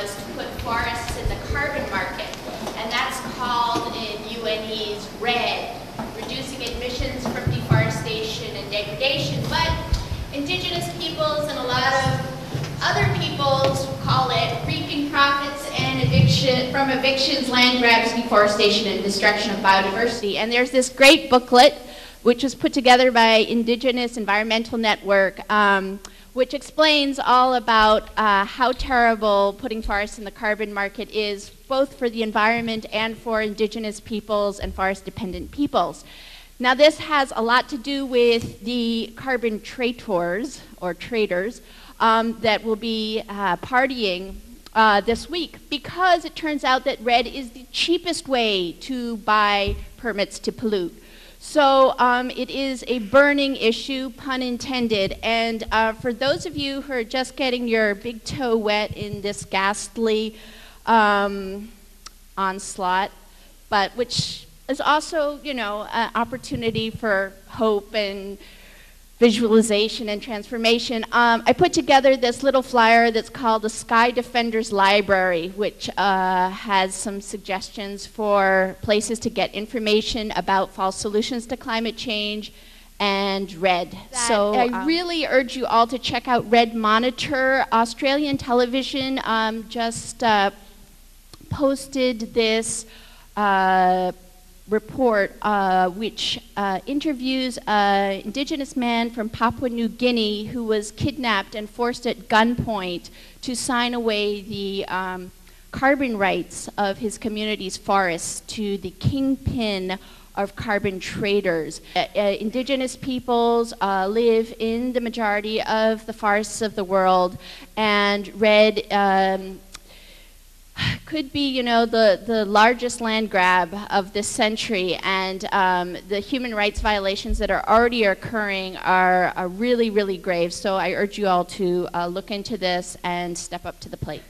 was to put forests in the carbon market. And that's called in UNE's REDD, reducing emissions from deforestation and degradation. But indigenous peoples and a lot of other peoples call it reaping profits and eviction from evictions, land grabs, deforestation, and destruction of biodiversity. And there's this great booklet which was put together by Indigenous Environmental Network, um, which explains all about uh, how terrible putting forests in the carbon market is, both for the environment and for indigenous peoples and forest dependent peoples. Now, this has a lot to do with the carbon traitors or traders um, that will be uh, partying uh, this week because it turns out that REDD is the cheapest way to buy permits to pollute. So um, it is a burning issue, pun intended. And uh, for those of you who are just getting your big toe wet in this ghastly um, onslaught, but which is also, you know, an opportunity for hope and visualization and transformation. Um, I put together this little flyer that's called the Sky Defenders Library, which uh, has some suggestions for places to get information about false solutions to climate change and REDD. That so I um, really urge you all to check out REDD Monitor. Australian television um, just uh, posted this. Uh, report uh, which uh, interviews an indigenous man from Papua New Guinea who was kidnapped and forced at gunpoint to sign away the um, carbon rights of his community's forests to the kingpin of carbon traders. Uh, uh indigenous peoples uh, live in the majority of the forests of the world, and REDD um, could be, you know, the, the largest land grab of this century, and um, the human rights violations that are already occurring are, are really, really grave. So I urge you all to uh, look into this and step up to the plate.